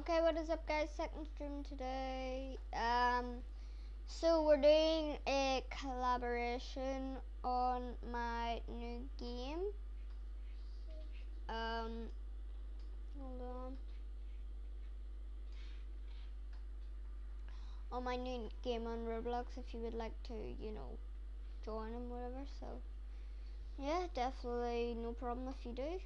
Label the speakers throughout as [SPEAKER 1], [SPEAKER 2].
[SPEAKER 1] Okay, what is up guys? Second stream today. Um so we're doing a collaboration on my new game. Um hold on. On my new game on Roblox if you would like to, you know, join and whatever, so yeah, definitely no problem if you do.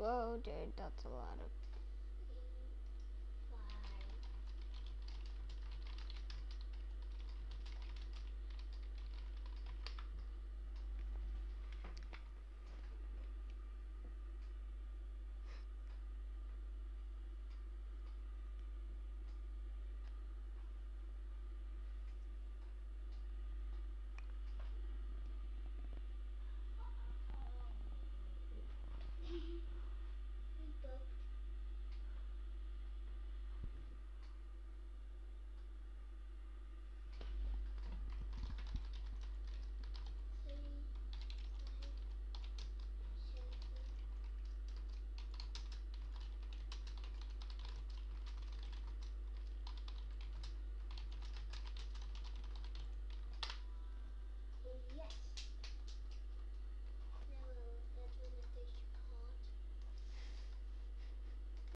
[SPEAKER 1] Whoa, dude, that's a lot of